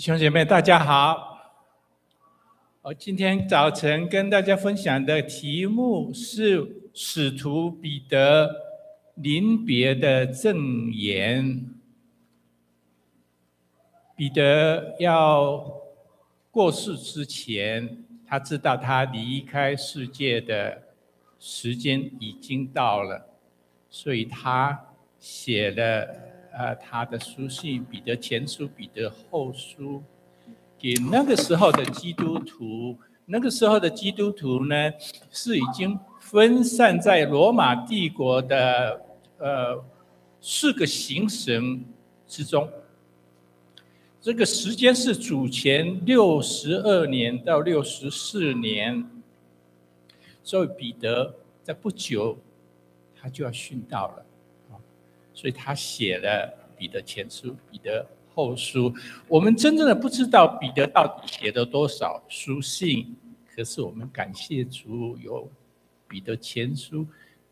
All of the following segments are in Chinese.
弟兄姐妹，大家好。我今天早晨跟大家分享的题目是使徒彼得临别的赠言。彼得要过世之前，他知道他离开世界的时间已经到了，所以他写了。呃，他的书信《彼得前书》《彼得后书》，给那个时候的基督徒，那个时候的基督徒呢，是已经分散在罗马帝国的呃四个行省之中。这个时间是主前六十二年到六十四年，所以彼得在不久他就要殉道了。所以他写了彼得前书、彼得后书。我们真正的不知道彼得到底写了多少书信，可是我们感谢主有彼得前书、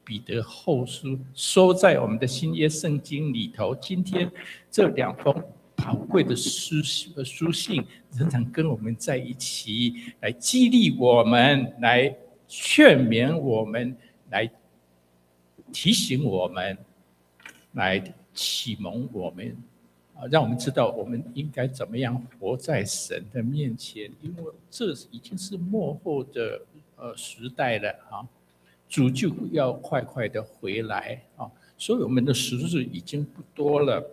彼得后书收在我们的新约圣经里头。今天这两封宝贵的书信书信仍然跟我们在一起，来激励我们，来劝勉我们，来提醒我们。来启蒙我们，啊，让我们知道我们应该怎么样活在神的面前，因为这已经是幕后的呃时代了啊，主就要快快的回来啊，所以我们的时日已经不多了。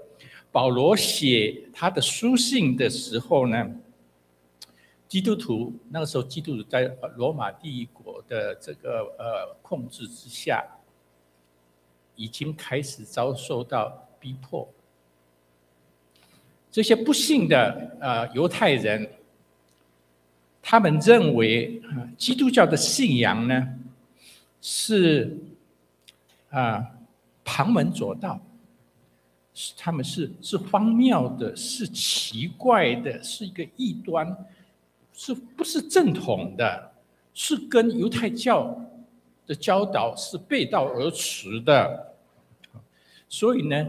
保罗写他的书信的时候呢，基督徒那个时候基督徒在罗马帝国的这个呃控制之下。已经开始遭受到逼迫，这些不幸的呃犹太人，他们认为基督教的信仰呢是啊旁门左道，是他们是是荒谬的，是奇怪的，是一个异端，是不是正统的？是跟犹太教。的教导是背道而驰的，所以呢，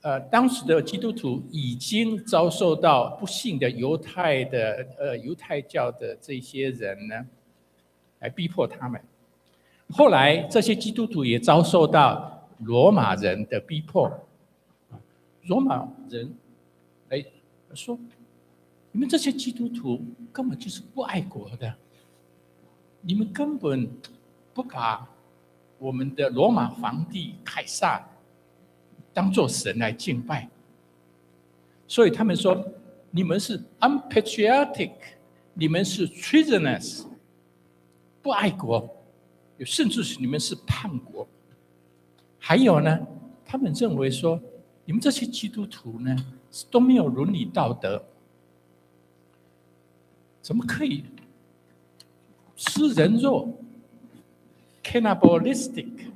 呃，当时的基督徒已经遭受到不幸的犹太的呃犹太教的这些人呢，来逼迫他们。后来这些基督徒也遭受到罗马人的逼迫，罗马人来说，你们这些基督徒根本就是不爱国的，你们根本。不把我们的罗马皇帝凯撒当做神来敬拜，所以他们说你们是 unpatriotic，你们是 treasonous，不爱国，甚至是你们是叛国。还有呢，他们认为说你们这些基督徒呢都没有伦理道德，怎么可以？吃人肉？cannibalistic，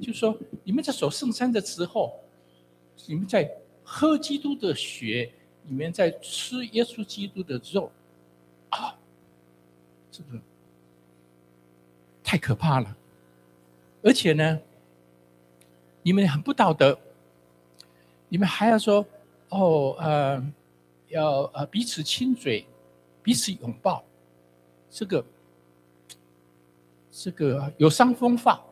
就是说，你们在守圣餐的时候，你们在喝基督的血，你们在吃耶稣基督的肉，啊，这个太可怕了。而且呢，你们很不道德，你们还要说，哦，呃，要呃彼此亲嘴，彼此拥抱，这个。这个有伤风化，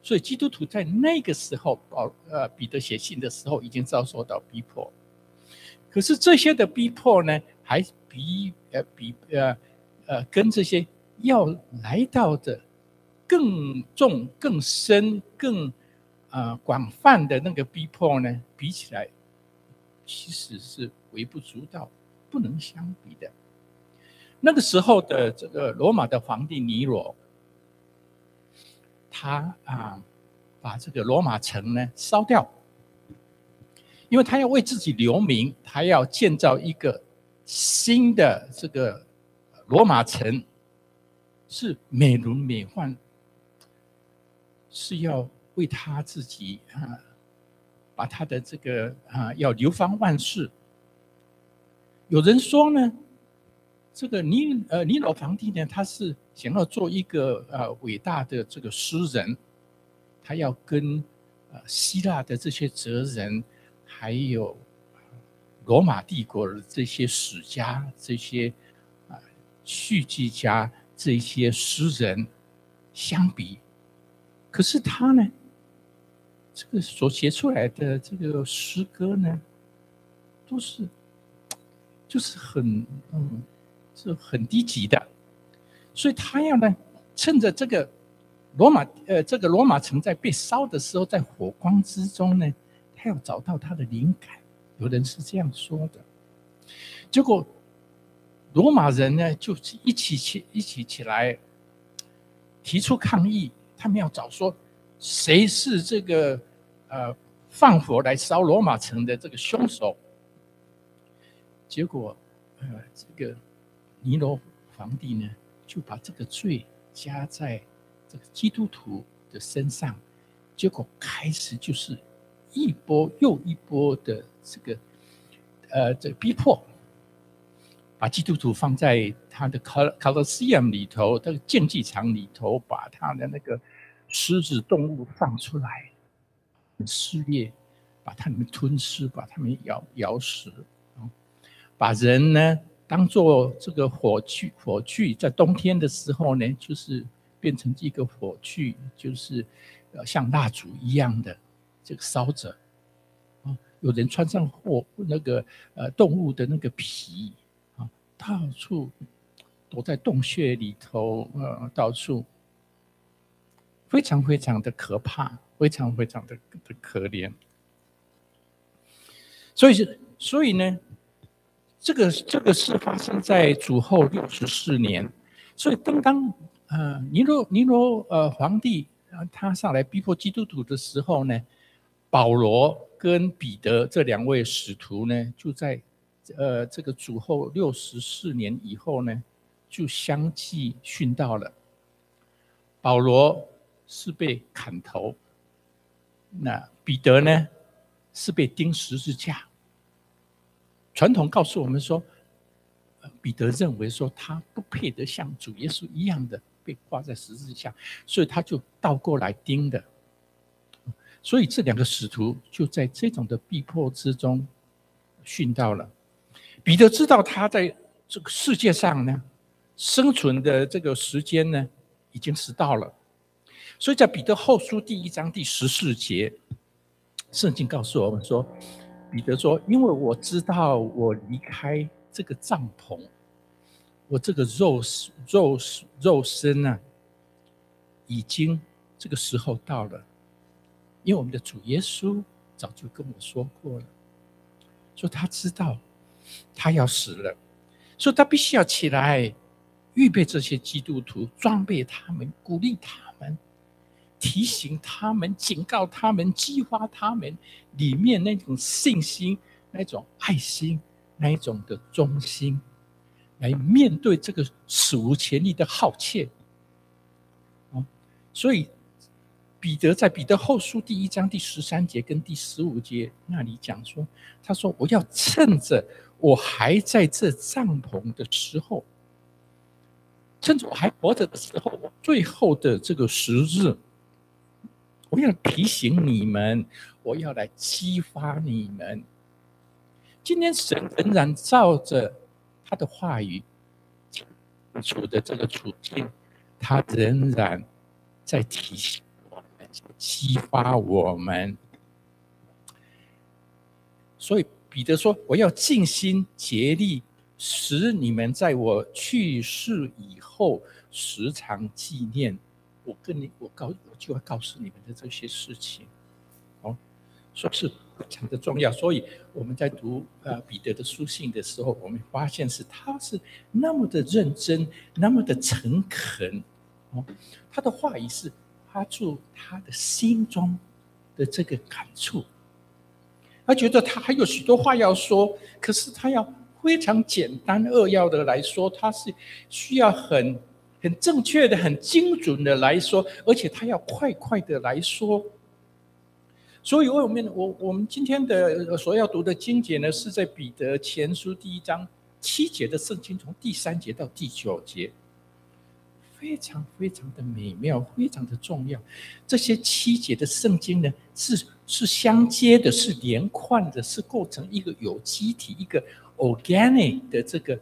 所以基督徒在那个时候，保呃彼得写信的时候，已经遭受到逼迫。可是这些的逼迫呢，还比呃比呃呃跟这些要来到的更重、更深、更呃广泛的那个逼迫呢，比起来，其实是微不足道，不能相比的。那个时候的这个罗马的皇帝尼罗。他啊，把这个罗马城呢烧掉，因为他要为自己留名，他要建造一个新的这个罗马城，是美轮美奂，是要为他自己啊，把他的这个啊要流芳万世。有人说呢。这个尼呃尼罗皇帝呢，他是想要做一个呃伟大的这个诗人，他要跟呃希腊的这些哲人，还有罗马帝国的这些史家、这些啊戏剧家、这些诗人相比，可是他呢，这个所写出来的这个诗歌呢，都是就是很嗯，是很低级的，所以他要呢，趁着这个罗马呃这个罗马城在被烧的时候，在火光之中呢，他要找到他的灵感。有人是这样说的，结果罗马人呢，就是一起起一起起来提出抗议，他们要找说谁是这个呃放火来烧罗马城的这个凶手。结果呃这个尼罗皇帝呢，就把这个罪加在这个基督徒的身上，结果开始就是一波又一波的。这个，呃，这逼迫，把基督徒放在他的卡卡洛西亚里头，这个竞技场里头，把他的那个狮子动物放出来，撕裂，把他们吞噬，把他们咬咬死啊，把人呢当做这个火炬，火炬在冬天的时候呢，就是变成一个火炬，就是呃像蜡烛一样的这个烧着。啊有人穿上货那个呃动物的那个皮啊，到处躲在洞穴里头，呃，到处非常非常的可怕，非常非常的的可怜。所以是，所以呢，这个这个是发生在主后六十四年。所以当当呃尼罗尼罗呃皇帝他上来逼迫基督徒的时候呢，保罗。跟彼得这两位使徒呢，就在呃这个主后六十四年以后呢，就相继殉道了。保罗是被砍头，那彼得呢是被钉十字架。传统告诉我们说，彼得认为说他不配得像主耶稣一样的被挂在十字架，所以他就倒过来钉的。所以这两个使徒就在这种的逼迫之中殉道了。彼得知道他在这个世界上呢生存的这个时间呢已经迟到了，所以在彼得后书第一章第十四节，圣经告诉我们说，彼得说：“因为我知道我离开这个帐篷，我这个肉肉肉身呢，已经这个时候到了。”因为我们的主耶稣早就跟我说过了，说他知道他要死了，说他必须要起来预备这些基督徒，装备他们，鼓励他，提醒他们，警告他们，激发他们里面那种信心、那种爱心、那一种的忠心，来面对这个史无前例的浩劫。哦，所以。彼得在彼得后书第一章第十三节跟第十五节那里讲说：“他说我要趁着我还在这帐篷的时候，趁着我还活着的时候，我最后的这个时日，我要提醒你们，我要来激发你们。今天神仍然照着他的话语处的这个处境，他仍然在提醒我们。”激发我们，所以彼得说：“我要尽心竭力，使你们在我去世以后时常纪念我。跟你，我告，我就要告诉你们的这些事情。”哦，说是非常的重要。所以我们在读呃彼得的书信的时候，我们发现是他是那么的认真，那么的诚恳。哦，他的话语是。发出他的心中的这个感触，他觉得他还有许多话要说，可是他要非常简单扼要的来说，他是需要很很正确的、很精准的来说，而且他要快快的来说。所以，我们我我们今天的所要读的经节呢，是在彼得前书第一章七节的圣经，从第三节到第九节。非常非常的美妙，非常的重要。这些七节的圣经呢，是是相接的，是连贯的，是构成一个有机体，一个 organic 的这个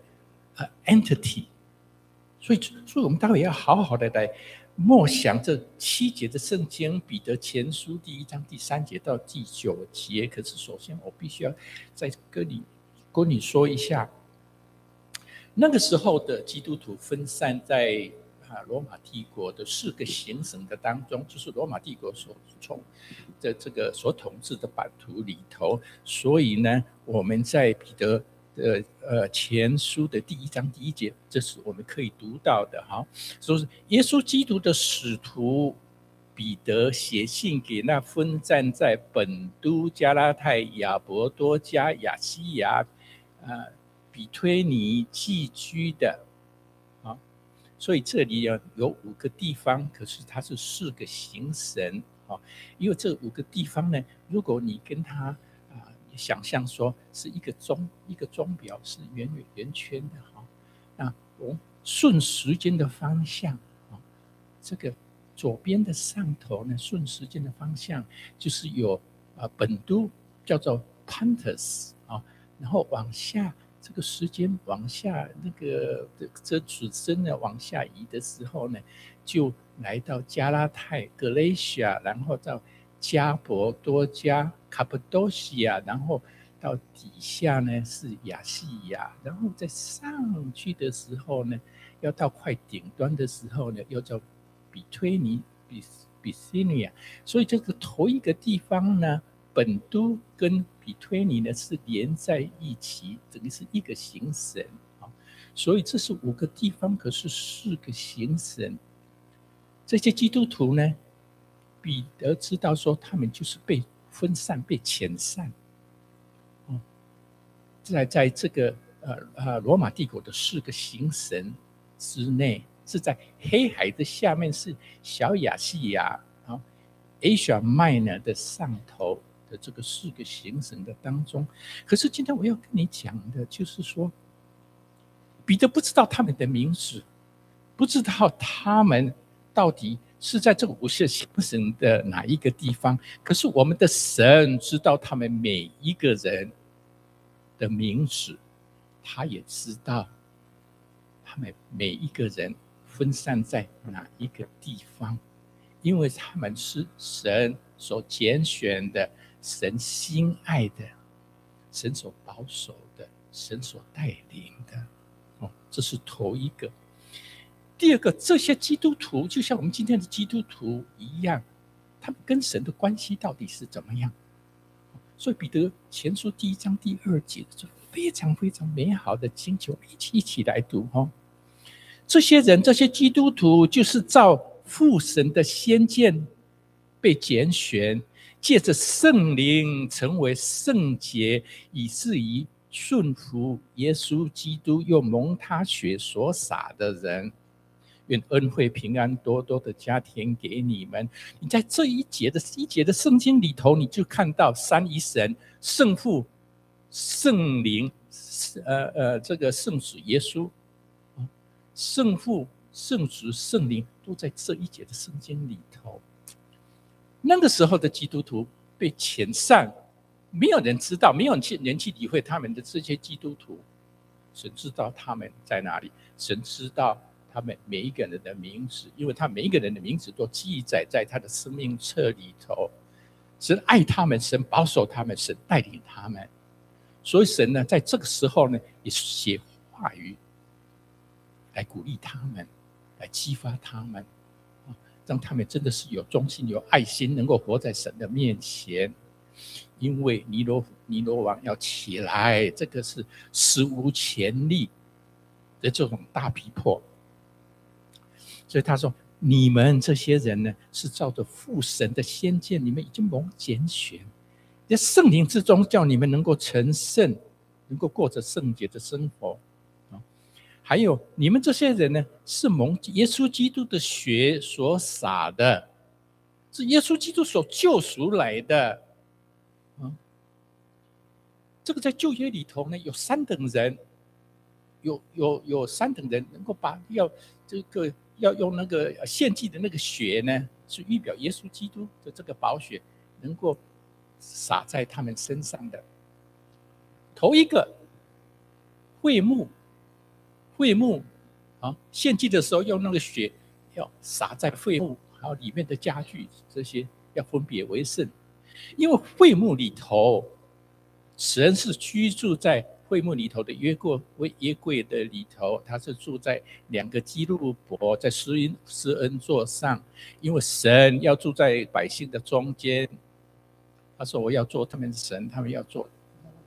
呃 entity。所以，所以我们待会要好好的来默想这七节的圣经，彼得前书第一章第三节到第九节。可是，首先我必须要再跟你跟你说一下。那个时候的基督徒分散在啊罗马帝国的四个行省的当中，就是罗马帝国所从的这个所统治的版图里头。所以呢，我们在彼得的呃前书的第一章第一节，这是我们可以读到的哈，说是耶稣基督的使徒彼得写信给那分站在本都、加拉太、亚伯多加、亚西亚啊。比推尼寄居的，啊，所以这里有有五个地方，可是它是四个行神，啊，因为这五个地方呢，如果你跟它啊想象说是一个钟，一个钟表是圆圆圆圈的，哈，那我们顺时间的方向，啊，这个左边的上头呢，顺时间的方向就是有啊本都叫做 Pontus 啊，然后往下。这个时间往下，那个这这指针呢往下移的时候呢，就来到加拉泰格雷西亚，然后到加伯多加卡布多西亚，然后到底下呢是亚细亚，然后再上去的时候呢，要到快顶端的时候呢，又叫比推尼比比西尼亚，所以这个头一个地方呢。本都跟比推尼呢是连在一起，等于是一个行神啊，所以这是五个地方，可是四个行神。这些基督徒呢，彼得知道说他们就是被分散、被遣散，哦，在在这个呃呃罗马帝国的四个行省之内，是在黑海的下面是小亚细亚啊，Asia Minor 的上头。的这个四个行省的当中，可是今天我要跟你讲的，就是说，彼得不知道他们的名字，不知道他们到底是在这个五色行省的哪一个地方。可是我们的神知道他们每一个人的名字，他也知道他们每一个人分散在哪一个地方，因为他们是神所拣选的。神心爱的，神所保守的，神所带领的，哦，这是头一个。第二个，这些基督徒就像我们今天的基督徒一样，他们跟神的关系到底是怎么样？所以彼得前书第一章第二节是非常非常美好的经就一起一起来读哈。这些人，这些基督徒，就是照父神的先见被拣选。借着圣灵成为圣洁，以至于顺服耶稣基督，又蒙他血所洒的人，愿恩惠平安多多的加添给你们。你在这一节的一节的圣经里头，你就看到三一神、圣父、圣灵、呃呃，这个圣子耶稣，圣父、圣子、圣灵都在这一节的圣经里头。那个时候的基督徒被遣散，没有人知道，没有人去人去理会他们的这些基督徒。神知道他们在哪里，神知道他们每一个人的名字，因为他每一个人的名字都记载在他的生命册里头。神爱他们，神保守他们，神带领他们。所以神呢，在这个时候呢，也写话语来鼓励他们，来激发他们。让他们真的是有忠心、有爱心，能够活在神的面前。因为尼罗尼罗王要起来，这个是史无前例的这种大逼迫。所以他说：“你们这些人呢，是照着父神的先见，你们已经蒙拣选，在圣灵之中，叫你们能够成圣，能够过着圣洁的生活啊。”还有你们这些人呢，是蒙耶稣基督的血所洒的，是耶稣基督所救赎来的。啊，这个在旧约里头呢，有三等人，有有有三等人能够把要这个要用那个献祭的那个血呢，是预表耶稣基督的这个宝血，能够洒在他们身上的。头一个会幕，会幕啊，献祭的时候用那个血要洒在会幕，还有里面的家具这些要分别为圣，因为会幕里头，神是居住在。会幕里头的约柜，为约柜的里头，他是住在两个基路伯在施恩施恩座上，因为神要住在百姓的中间。他说：“我要做他们的神，他们要做，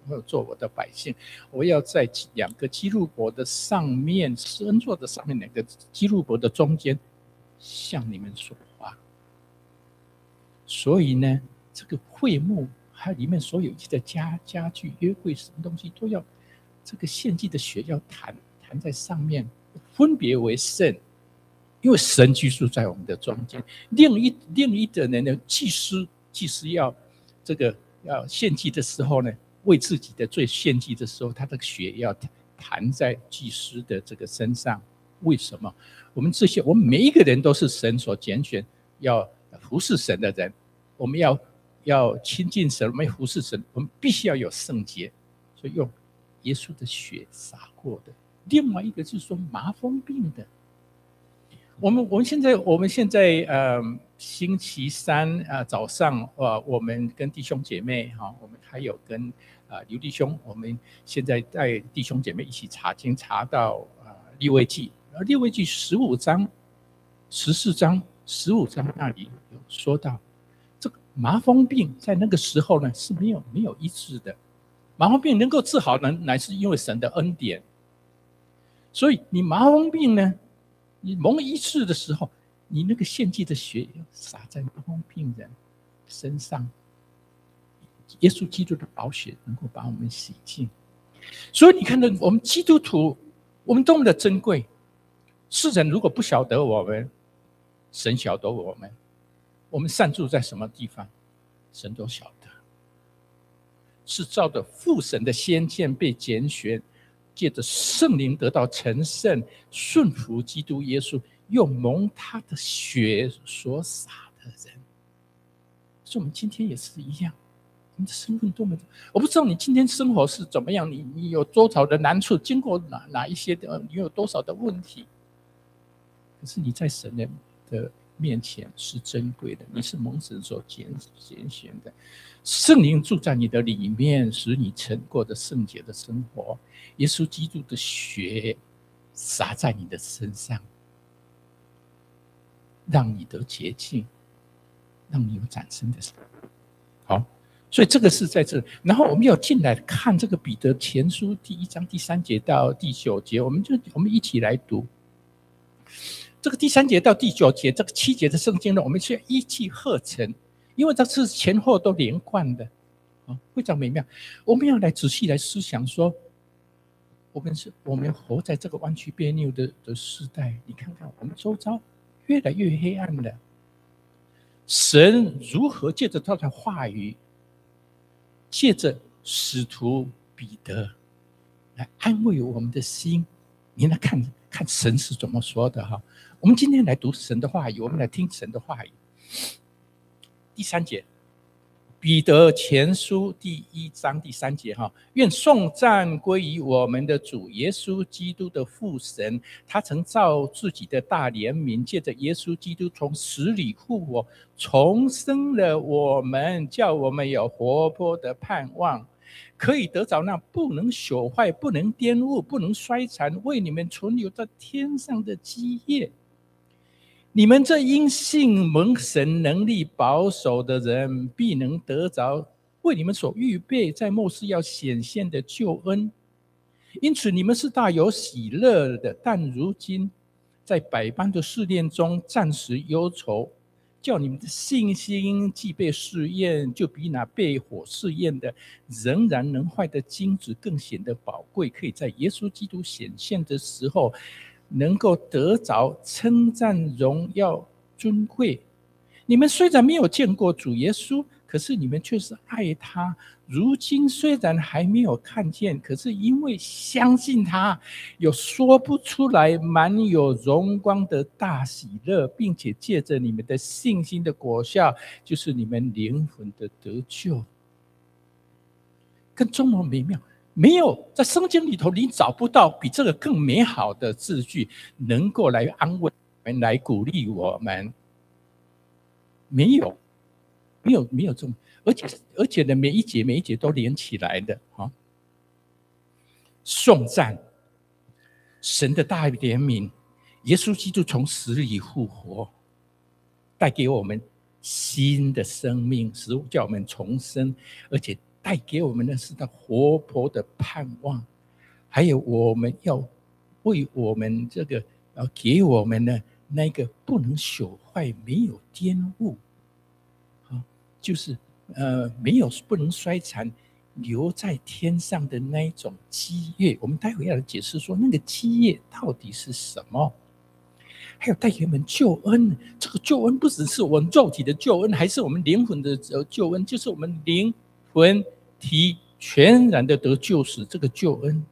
要做我的百姓。我要在两个基路伯的上面，施恩座的上面两个基路伯的中间，向你们说话。所以呢，这个会幕还有里面所有一切的家家具、约柜什么东西都要。”这个献祭的血要弹弹在上面，分别为圣，因为神居住在我们的中间。另一另一的人呢，祭司祭司要这个要献祭的时候呢，为自己的罪献祭的时候，他的血要弹在祭司的这个身上。为什么？我们这些我们每一个人都是神所拣选要服侍神的人，我们要要亲近神，我们服侍神，我们必须要有圣洁，所以用。耶稣的血洒过的，另外一个就是说麻风病的。我们我们现在我们现在呃星期三啊早上啊，我们跟弟兄姐妹哈，我们还有跟啊刘弟兄，我们现在带弟兄姐妹一起查经查到啊利未记，而利未记十五章、十四章、十五章那里有说到，这个麻风病在那个时候呢是没有没有医治的。麻风病能够治好，乃乃是因为神的恩典。所以你麻风病呢，你蒙医治的时候，你那个献祭的血洒在麻风病人身上，耶稣基督的宝血能够把我们洗净。所以你看到我们基督徒，我们多么的珍贵。世人如果不晓得我们，神晓得我们，我们善住在什么地方，神都晓得。是照着父神的先见被拣选，借着圣灵得到成圣，顺服基督耶稣，用蒙他的血所洒的人。所以，我们今天也是一样，我们的身份多么……我不知道你今天生活是怎么样，你你有多少的难处，经过哪哪一些的，你有多少的问题。可是你在神的的面前是珍贵的，你是蒙神所拣拣选的。圣灵住在你的里面，使你成过的圣洁的生活。耶稣基督的血洒在你的身上，让你得洁净，让你有展生的好，所以这个是在这。然后我们要进来看这个彼得前书第一章第三节到第九节，我们就我们一起来读这个第三节到第九节这个七节的圣经呢，我们需要一气呵成。因为它是前后都连贯的，啊，非常美妙。我们要来仔细来思想说，我们是我们活在这个弯曲别扭的的时代。你看看我们周遭越来越黑暗了，神如何借着他的话语，借着使徒彼得来安慰我们的心？你来看看神是怎么说的哈。我们今天来读神的话语，我们来听神的话语。第三节，彼得前书第一章第三节哈，愿颂赞归于我们的主耶稣基督的父神，他曾造自己的大怜悯，借着耶稣基督从死里复活，重生了我们，叫我们有活泼的盼望，可以得着那不能朽坏、不能玷污、不能衰残，为你们存留在天上的基业。你们这因信蒙神能力保守的人，必能得着为你们所预备在末世要显现的救恩。因此，你们是大有喜乐的。但如今，在百般的试炼中暂时忧愁，叫你们的信心既被试验，就比那被火试验的仍然能坏的金子更显得宝贵，可以在耶稣基督显现的时候。能够得着称赞、荣耀、尊贵。你们虽然没有见过主耶稣，可是你们却是爱他。如今虽然还没有看见，可是因为相信他，有说不出来满有荣光的大喜乐，并且借着你们的信心的果效，就是你们灵魂的得救。更中文美妙，没有在圣经里头，你找不到比这个更美好的字句，能够来安慰我们，来鼓励我们。没有，没有，没有这种。而且而且呢，每一节每一节都连起来的啊！颂赞神的大怜悯，耶稣基督从死里复活，带给我们新的生命，使叫我们重生，而且带给我们的是那活泼的盼望。还有我们要为我们这个要给我们的那个不能朽坏、没有玷污，啊，就是。呃，没有不能衰残，留在天上的那一种基业，我们待会要解释说，那个基业到底是什么？还有带给我们救恩，这个救恩不只是我们肉体的救恩，还是我们灵魂的呃救恩，就是我们灵魂提全然的得救时，这个救恩。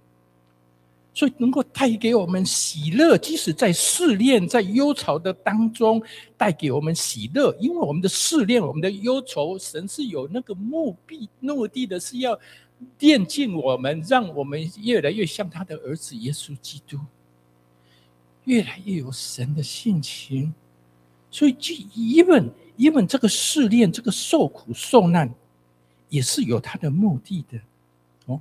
所以能够带给我们喜乐，即使在试炼、在忧愁的当中，带给我们喜乐。因为我们的试炼、我们的忧愁，神是有那个目的、目的的，是要奠进我们，让我们越来越像他的儿子耶稣基督，越来越有神的性情。所以，就一问一问，这个试炼、这个受苦受难，也是有他的目的的。哦，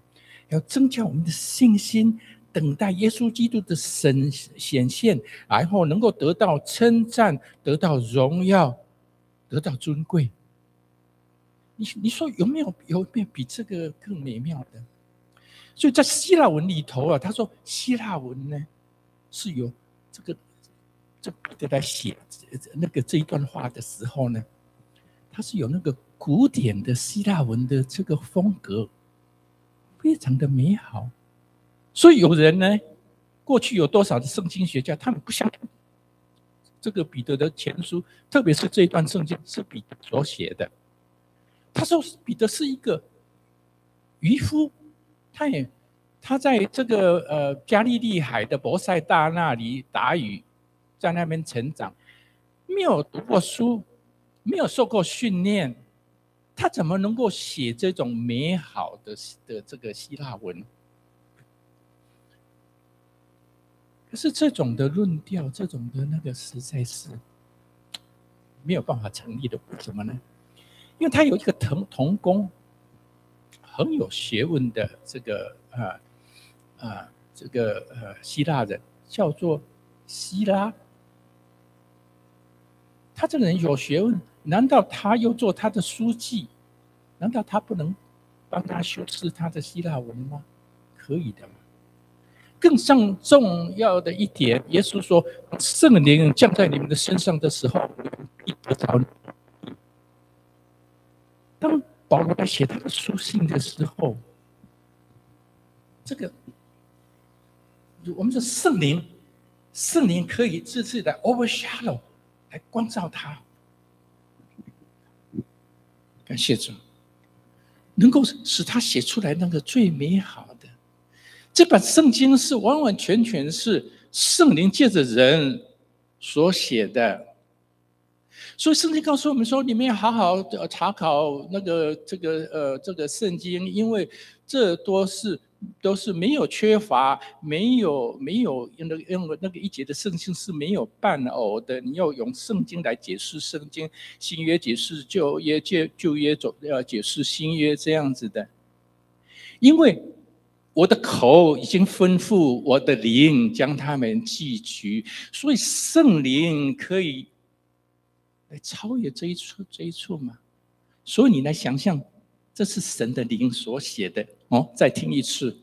要增加我们的信心。等待耶稣基督的神显现，然后能够得到称赞，得到荣耀，得到尊贵。你你说有没有有没有比这个更美妙的？所以在希腊文里头啊，他说希腊文呢是有这个这彼得来写那个这一段话的时候呢，他是有那个古典的希腊文的这个风格，非常的美好。所以有人呢，过去有多少的圣经学家，他们不相信这个彼得的前书，特别是这一段圣经是彼得所写的。他说彼得是一个渔夫，他也他在这个呃加利利海的博塞大那里打鱼，在那边成长，没有读过书，没有受过训练，他怎么能够写这种美好的的这个希腊文？可是这种的论调，这种的那个实在是没有办法成立的。为什么呢？因为他有一个同同工，很有学问的这个啊啊这个呃希腊人，叫做希拉。他这个人有学问，难道他又做他的书记？难道他不能帮他修饰他的希腊文吗？可以的。更上重要的一点，耶稣说：“圣灵降在你们的身上的时候，必得着。”当保罗在写他的书信的时候，这个我们说圣灵，圣灵可以自次的 overshadow 来关照他。感谢主，能够使他写出来那个最美好的。这本圣经是完完全全是圣灵借着人所写的，所以圣经告诉我们说，你们要好好的查考那个这个呃这个圣经，因为这都是都是没有缺乏，没有没有用那用那个一节的圣经是没有伴偶的。你要用圣经来解释圣经，新约解释旧约，旧旧约总要解释新约这样子的，因为。我的口已经吩咐我的灵将他们记取，所以圣灵可以来超越这一处这一处嘛？所以你来想象，这是神的灵所写的哦。再听一次。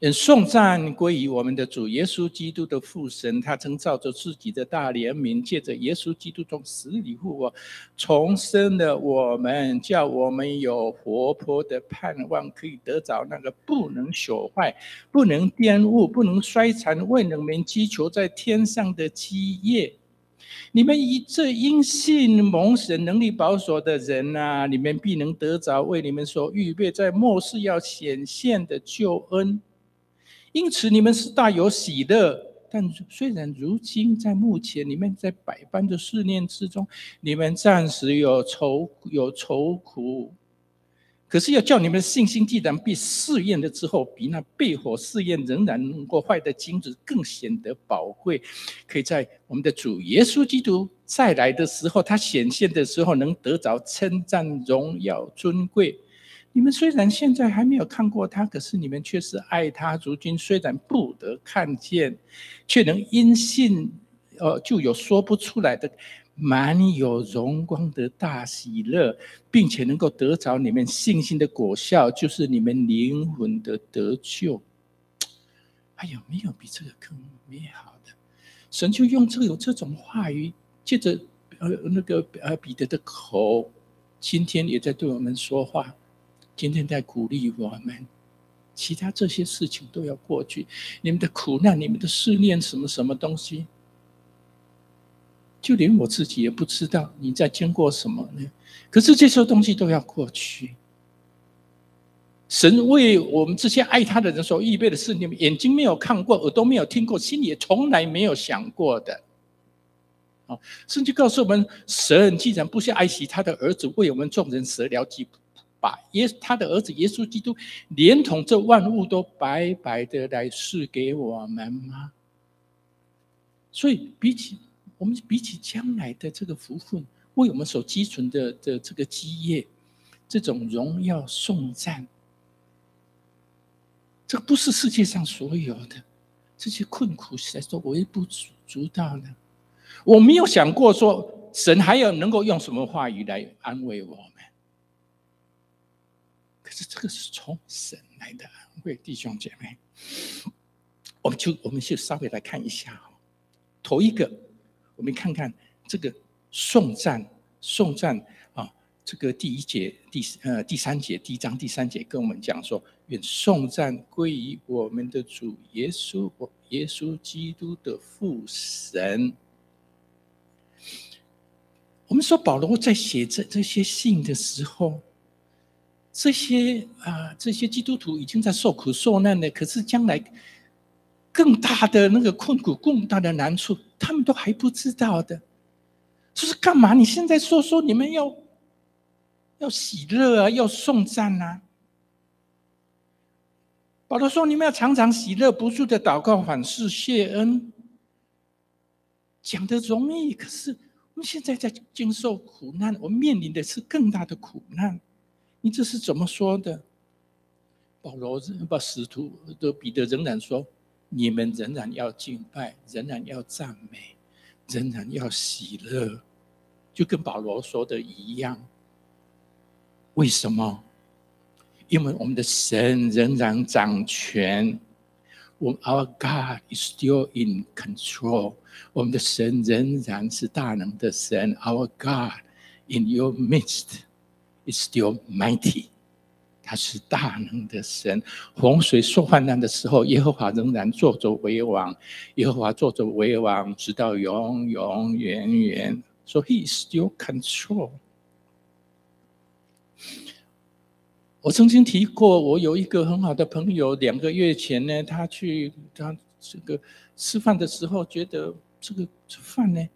愿颂赞归于我们的主耶稣基督的父神，他曾照着自己的大怜悯，借着耶稣基督从死里复活，重生了我们，叫我们有活泼的盼望，可以得着那个不能朽坏、不能玷污、不能衰残、未能们祈求在天上的基业。你们以这因信蒙神能力保守的人呐，你们必能得着为你们所预备在末世要显现的救恩。因此，你们是大有喜乐。但虽然如今在目前，你们在百般的试炼之中，你们暂时有愁有愁苦。可是要叫你们信心，既然被试验了之后，比那被火试验仍然能够坏的金子更显得宝贵，可以在我们的主耶稣基督再来的时候，他显现的时候，能得着称赞、荣耀、尊贵。你们虽然现在还没有看过他，可是你们却是爱他。如今虽然不得看见，却能因信，呃，就有说不出来的。满有荣光的大喜乐，并且能够得着你们信心的果效，就是你们灵魂的得救。还有没有比这个更美好的？神就用这有这种话语，借着呃那个呃彼得的口，今天也在对我们说话，今天在鼓励我们。其他这些事情都要过去，你们的苦难、你们的试炼，什么什么东西？就连我自己也不知道你在经过什么呢？可是这些东西都要过去。神为我们这些爱他的人所预备的是你们眼睛没有看过、耳朵没有听过、心里也从来没有想过的。啊，圣经告诉我们，神既然不是爱惜他的儿子为我们众人舍了己，把耶他的儿子耶稣基督连同这万物都白白的来赐给我们吗？所以比起。我们比起将来的这个福分，为我们所积存的的这个基业，这种荣耀颂赞，这不是世界上所有的这些困苦，实在说微不足足道的。我没有想过说，神还有能够用什么话语来安慰我们。可是这个是从神来的安慰，弟兄姐妹。我们就我们就稍微来看一下哈，头一个。我们看看这个颂赞，颂赞啊，这个第一节第呃第三节第一章第三节跟我们讲说，愿颂赞归于我们的主耶稣，耶稣基督的父神。我们说保罗在写这这些信的时候，这些啊这些基督徒已经在受苦受难了，可是将来。更大的那个困苦，更大的难处，他们都还不知道的。这是干嘛？你现在说说，你们要要喜乐啊，要颂赞啊。保罗说：“你们要常常喜乐，不住的祷告，反事谢恩。”讲的容易，可是我们现在在经受苦难，我面临的是更大的苦难。你这是怎么说的？保罗把使徒的彼得仍然说。你们仍然要敬拜，仍然要赞美，仍然要喜乐，就跟保罗说的一样。为什么？因为我们的神仍然掌权。我 Our God is still in control。我们的神仍然是大能的神。Our God in your midst is still mighty。他是大能的神，洪水受患难的时候，耶和华仍然坐着为王，耶和华坐着为王，直到永永远远。So He still control。我曾经提过，我有一个很好的朋友，两个月前呢，他去他这个吃饭的时候，觉得这个饭呢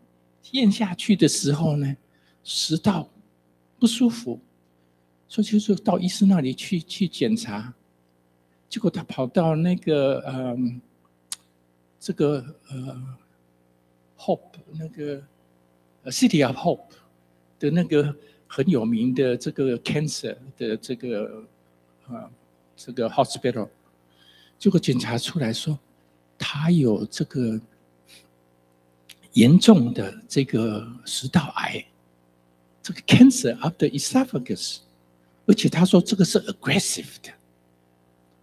咽下去的时候呢，食道不舒服。所以就是到医生那里去去检查，结果他跑到那个嗯，这个呃，Hope 那个 City of Hope 的那个很有名的这个 cancer 的这个啊这个 hospital，结果检查出来说他有这个严重的这个食道癌，这个 cancer of the esophagus。而且他说这个是 aggressive 的，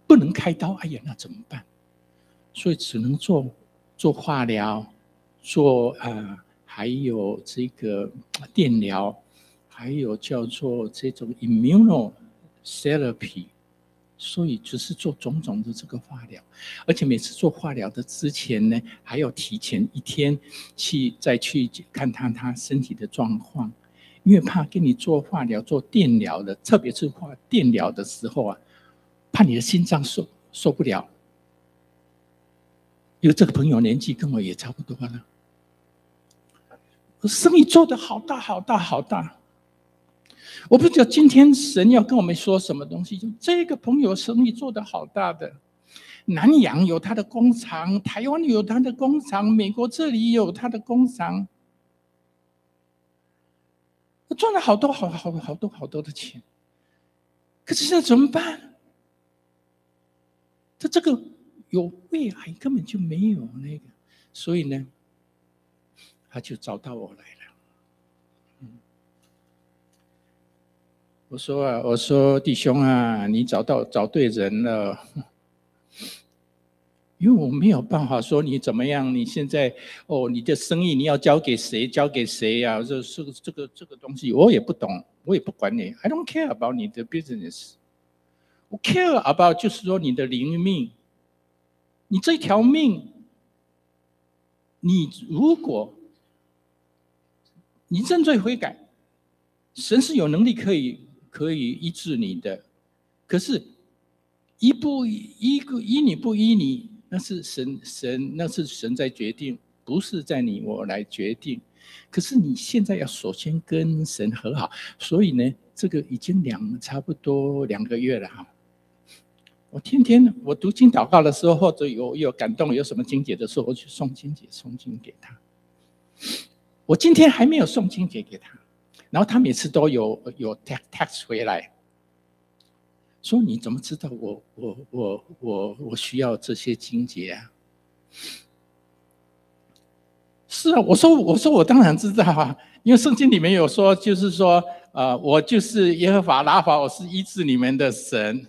不能开刀。哎呀，那怎么办？所以只能做做化疗，做呃，还有这个电疗，还有叫做这种 immunotherapy，所以只是做种种的这个化疗，而且每次做化疗的之前呢，还要提前一天去再去看他他身体的状况，因为怕给你做化疗、做电疗的，特别是化电疗的时候啊，怕你的心脏受受不了。有这个朋友年纪跟我也差不多了，生意做得好大好大好大。我不知道今天神要跟我们说什么东西。就这个朋友生意做得好大的，南洋有他的工厂，台湾有他的工厂，美国这里有他的工厂，赚了好多好好好多好多的钱。可是现在怎么办？他这个有未来根本就没有那个，所以呢，他就找到我来了。我说啊，我说弟兄啊，你找到找对人了，因为我没有办法说你怎么样。你现在哦，你的生意你要交给谁？交给谁呀？这是这个这个东西，我也不懂，我也不管你。I don't care about 你的 business，我 care about 就是说你的灵命，你这条命，你如果你认罪悔改，神是有能力可以。可以医治你的，可是一不一个依你不依你，那是神神那是神在决定，不是在你我来决定。可是你现在要首先跟神和好，所以呢，这个已经两差不多两个月了哈。我天天我读经祷告的时候，或者有有感动有什么经节的时候，我去送经节送经给他。我今天还没有送经节给他。然后他每次都有有 text 回来，说你怎么知道我我我我我需要这些经节啊？是啊，我说我说我当然知道啊，因为圣经里面有说，就是说呃，我就是耶和华拉法，我是医治你们的神，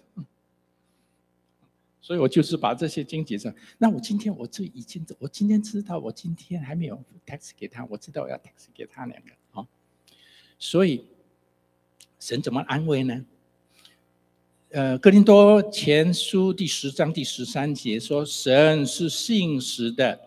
所以我就是把这些经节上。那我今天我就已经我今天知道，我今天还没有 text 给他，我知道我要 text 给他两个。哦所以，神怎么安慰呢？呃，哥林多前书第十章第十三节说：“神是信实的，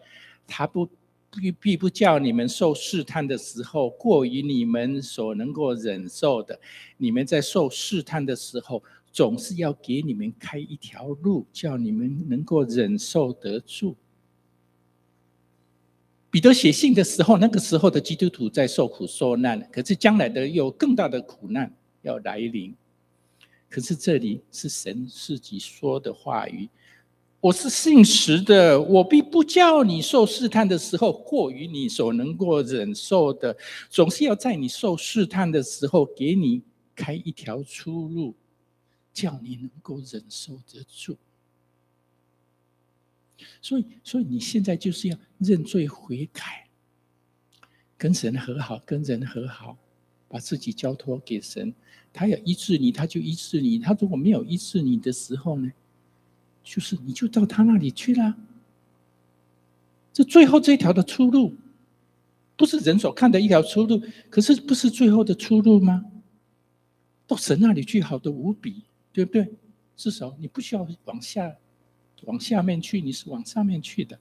他不必必不叫你们受试探的时候过于你们所能够忍受的。你们在受试探的时候，总是要给你们开一条路，叫你们能够忍受得住。”彼得写信的时候，那个时候的基督徒在受苦受难，可是将来的有更大的苦难要来临。可是这里是神自己说的话语：“我是信实的，我必不叫你受试探的时候过于你所能够忍受的，总是要在你受试探的时候给你开一条出路，叫你能够忍受得住。”所以，所以你现在就是要认罪悔改，跟神和好，跟人和好，把自己交托给神。他要医治你，他就医治你；他如果没有医治你的时候呢，就是你就到他那里去了。这最后这条的出路，不是人所看的一条出路，可是不是最后的出路吗？到神那里去，好的无比，对不对？至少你不需要往下。往下面去，你是往上面去的。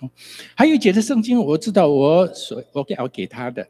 哦，还有一节的圣经，我知道我所我给要给他的。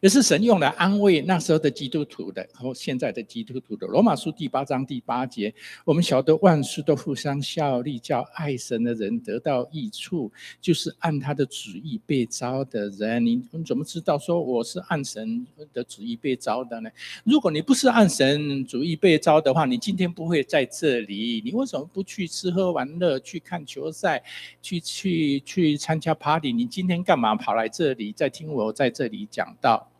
也是神用来安慰那时候的基督徒的，然后现在的基督徒的。罗马书第八章第八节，我们晓得万事都互相效力，叫爱神的人得到益处，就是按他的旨意被招的人。你你怎么知道说我是按神的旨意被招的呢？如果你不是按神旨意被招的话，你今天不会在这里。你为什么不去吃喝玩乐，去看球赛，去去去参加 party？你今天干嘛跑来这里，在听我在这里讲道？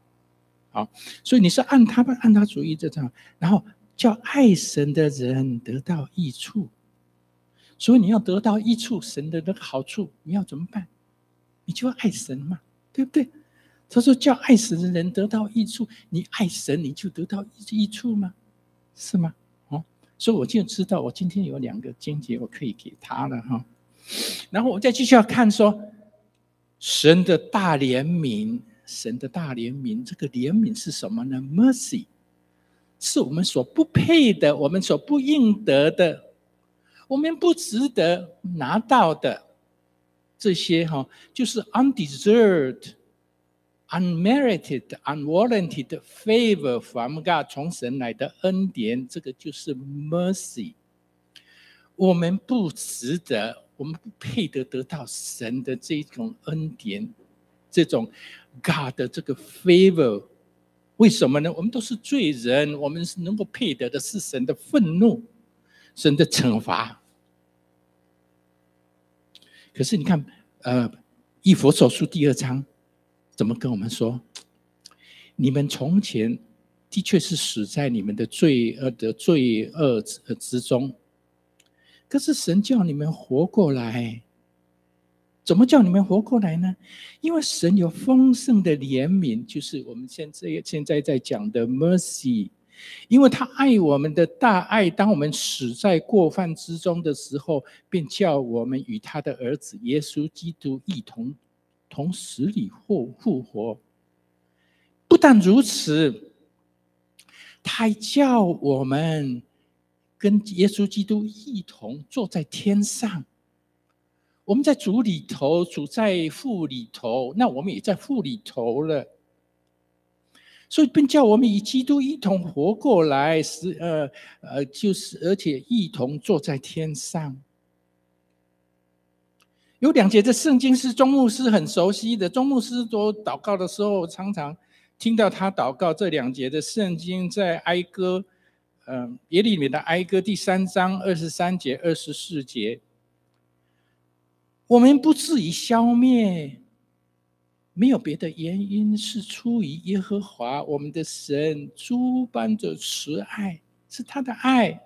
好，所以你是按他按他主意这样，然后叫爱神的人得到益处。所以你要得到益处，神的那个好处，你要怎么办？你就要爱神嘛，对不对？他说叫爱神的人得到益处，你爱神，你就得到益益处吗？是吗？哦，所以我就知道，我今天有两个经节，我可以给他了哈。然后我再继续要看说，神的大怜悯。神的大怜悯，这个怜悯是什么呢？Mercy，是我们所不配的，我们所不应得的，我们不值得拿到的这些哈，就是 undeserved、unmerited、unwarranted favor from God 从神来的恩典，这个就是 mercy。我们不值得，我们不配得得到神的这种恩典，这种 God 的这个 favor。为什么呢？我们都是罪人，我们是能够配得的是神的愤怒，神的惩罚。可是你看，呃，《一佛所书》第二章怎么跟我们说？你们从前的确是死在你们的罪恶的罪恶之之中，可是神叫你们活过来。怎么叫你们活过来呢？因为神有丰盛的怜悯，就是我们现在现在在讲的 mercy。因为他爱我们的大爱，当我们死在过犯之中的时候，便叫我们与他的儿子耶稣基督一同同死里复复活。不但如此，他还叫我们跟耶稣基督一同坐在天上。我们在主里头，主在父里头，那我们也在父里头了。所以，便叫我们与基督一同活过来，是呃呃，就是而且一同坐在天上。有两节的圣经是钟牧师很熟悉的，钟牧师做祷告的时候，常常听到他祷告这两节的圣经，在哀歌，嗯，耶利米的哀歌第三章二十三节、二十四节。我们不至于消灭，没有别的原因，是出于耶和华我们的神诸般的慈爱，是他的爱，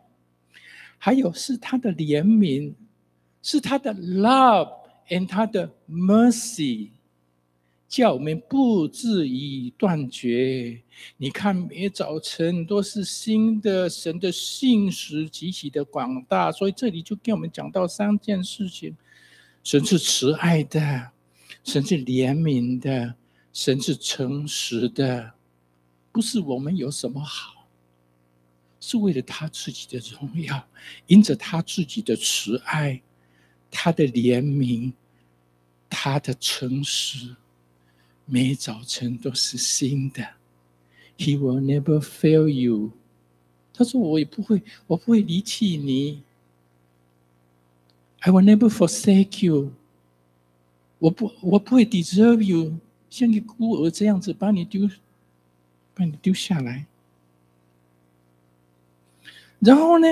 还有是他的怜悯，是他的 love and 他的 mercy，叫我们不至于断绝。你看，每早晨都是新的，神的信实极其的广大，所以这里就给我们讲到三件事情。神是慈爱的，神是怜悯的，神是诚实的，不是我们有什么好，是为了他自己的荣耀，因着他自己的慈爱，他的怜悯，他的诚实，每早晨都是新的。He will never fail you。他说：“我也不会，我不会离弃你。” I will never forsake you。我不，我不会 deserve you，像一个孤儿这样子把你丢，把你丢下来。然后呢，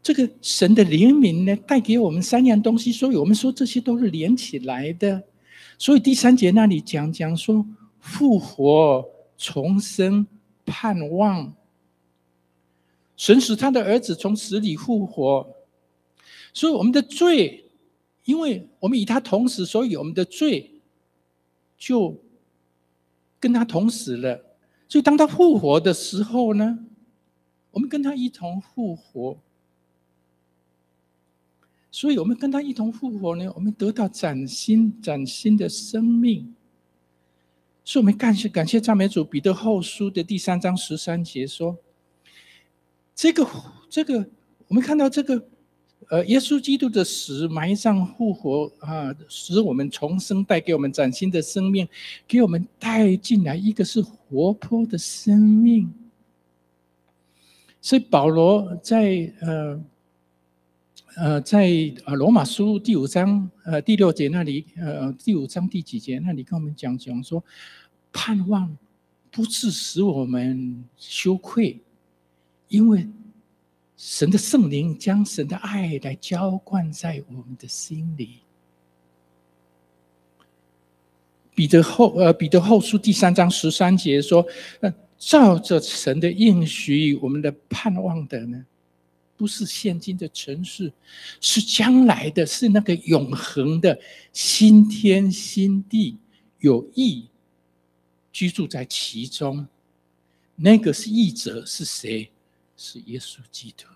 这个神的怜悯呢，带给我们三样东西，所以我们说这些都是连起来的。所以第三节那里讲讲说复活、重生、盼望。神使他的儿子从死里复活。所以我们的罪，因为我们与他同死，所以我们的罪就跟他同死了。所以当他复活的时候呢，我们跟他一同复活。所以我们跟他一同复活呢，我们得到崭新、崭新的生命。所以我们感谢感谢赞美主，彼得后书的第三章十三节说：“这个这个，我们看到这个。”呃，耶稣基督的死、埋葬、复活啊，使我们重生，带给我们崭新的生命，给我们带进来一个是活泼的生命。所以保罗在呃呃在啊罗马书第五章呃第六节那里呃第五章第几节那里跟我们讲讲说，盼望不致使我们羞愧，因为。神的圣灵将神的爱来浇灌在我们的心里。彼得后呃，彼得后书第三章十三节说：“呃，照着神的应许，我们的盼望的呢，不是现今的城市，是将来的，是那个永恒的新天新地，有意居住在其中。那个是义者是谁？”是耶稣基督，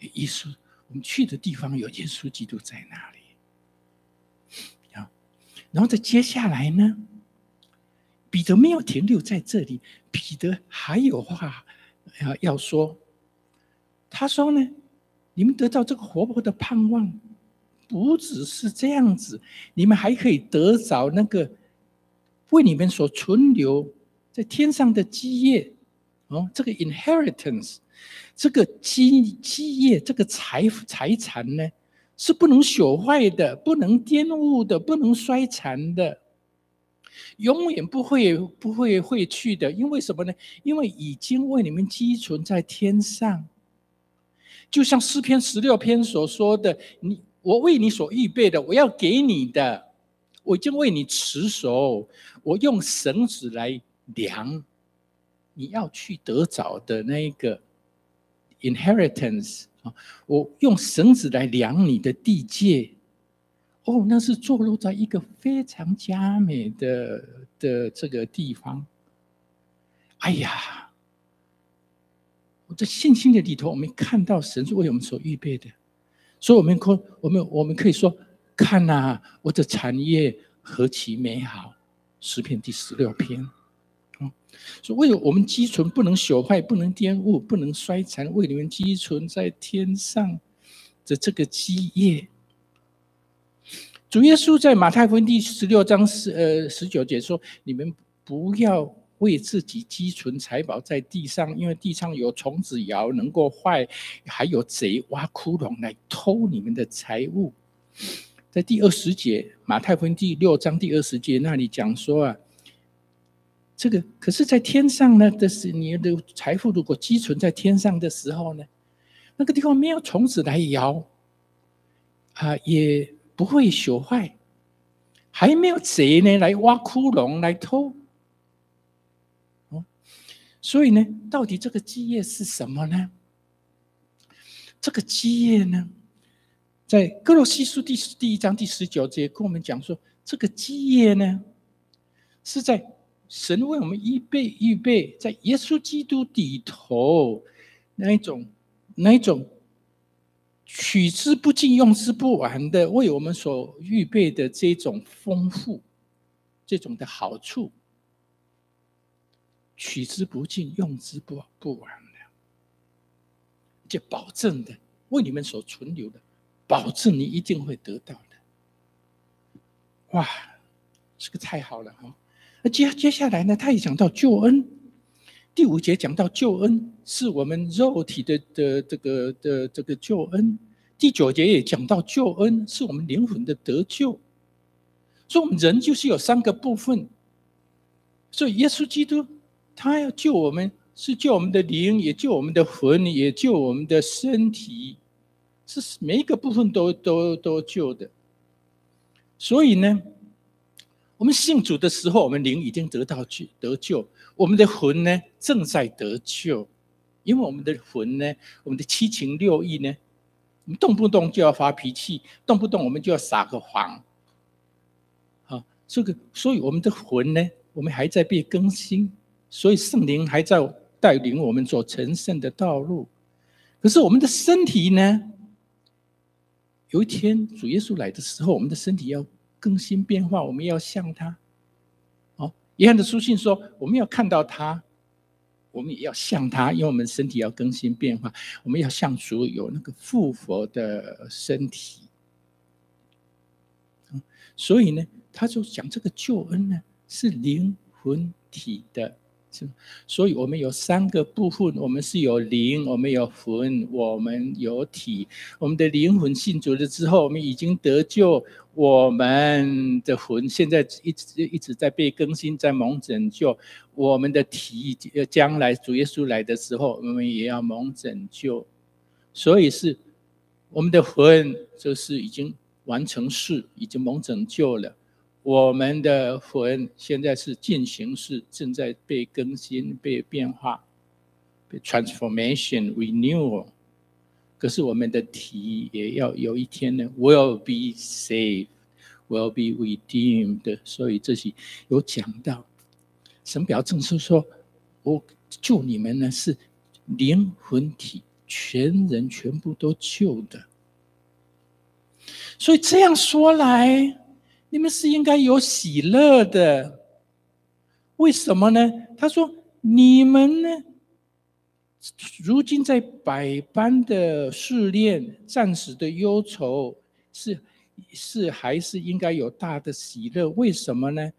耶稣，我们去的地方有耶稣基督在那里。啊，然后在接下来呢，彼得没有停留在这里，彼得还有话要要说。他说呢：“你们得到这个活泼的盼望，不只是这样子，你们还可以得着那个为你们所存留在天上的基业哦，这个 inheritance，这个基基业，这个财财产呢，是不能朽坏的，不能玷污的，不能衰残的，永远不会不会会去的。因为什么呢？因为已经为你们积存在天上。”就像诗篇十六篇所说的：“你我为你所预备的，我要给你的，我已经为你持守。我用绳子来量你要去得着的那个 inheritance 啊，我用绳子来量你的地界。哦，那是坐落在一个非常佳美的的这个地方。哎呀！”我在信心的里头，我们看到神是为我们所预备的，所以我们可我们我们可以说，看呐，我的产业何其美好！诗篇第十六篇，啊，所以为了我们积存不能朽坏，不能玷污，不能衰残，为你们积存在天上的这个基业。主耶稣在马太福音第十六章十呃十九节说：“你们不要。”为自己积存财宝在地上，因为地上有虫子咬，能够坏；还有贼挖窟窿来偷你们的财物。在第二十节，马太福音第六章第二十节那里讲说啊，这个可是在天上呢，这是你的财富如果积存在天上的时候呢，那个地方没有虫子来咬，啊，也不会朽坏，还没有贼呢来挖窟窿来偷。哦所以呢，到底这个基业是什么呢？这个基业呢，在哥罗西书第第一章第十九节跟我们讲说，这个基业呢，是在神为我们预备预备，在耶稣基督里头那一种那一种取之不尽、用之不完的，为我们所预备的这种丰富，这种的好处。取之不尽，用之不不完的，就保证的为你们所存留的，保证你一定会得到的。哇，这个太好了哈！接接下来呢，他也讲到救恩，第五节讲到救恩是我们肉体的的这个的这个救恩，第九节也讲到救恩是我们灵魂的得救。所以，我们人就是有三个部分，所以耶稣基督。他要救我们，是救我们的灵，也救我们的魂，也救我们的身体，是每一个部分都都都救的。所以呢，我们信主的时候，我们灵已经得到救得救，我们的魂呢正在得救，因为我们的魂呢，我们的七情六欲呢，我们动不动就要发脾气，动不动我们就要撒个谎。啊，这个，所以我们的魂呢，我们还在被更新。所以圣灵还在带领我们走成圣的道路，可是我们的身体呢？有一天主耶稣来的时候，我们的身体要更新变化，我们要像他。哦，约翰的书信说，我们要看到他，我们也要像他，因为我们身体要更新变化，我们要像所有那个复活的身体。所以呢，他就讲这个救恩呢，是灵魂体的。所以，我们有三个部分：我们是有灵，我们有魂，我们有体。我们的灵魂信主了之后，我们已经得救；我们的魂现在一直一直在被更新，在蒙拯救。我们的体，将来主耶稣来的时候，我们也要蒙拯救。所以，是我们的魂就是已经完成事，已经蒙拯救了。我们的魂现在是进行式，正在被更新、被变化、被 transformation renewal。可是我们的体也要有一天呢，will be saved，will be redeemed。所以这些有讲到，神表证是说，我救你们呢是灵魂体，全人全部都救的。所以这样说来。你们是应该有喜乐的，为什么呢？他说：“你们呢，如今在百般的试炼、暂时的忧愁，是是还是应该有大的喜乐？为什么呢？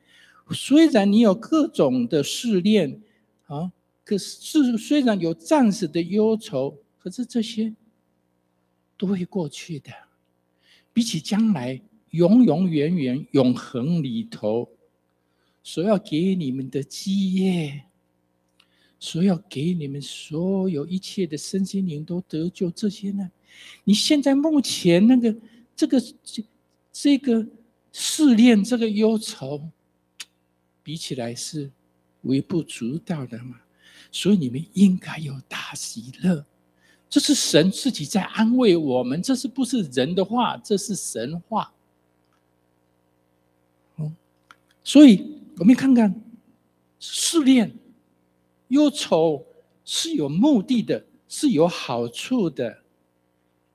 虽然你有各种的试炼啊，可是虽然有暂时的忧愁，可是这些都会过去的。比起将来永永远远、永恒里头。”所要给你们的基业，所要给你们所有一切的身心灵都得救，这些呢？你现在目前那个这个这这个试炼，这个忧愁，比起来是微不足道的嘛？所以你们应该有大喜乐，这是神自己在安慰我们，这是不是人的话？这是神话。嗯，所以。我们看看，试炼、忧愁是有目的的，是有好处的。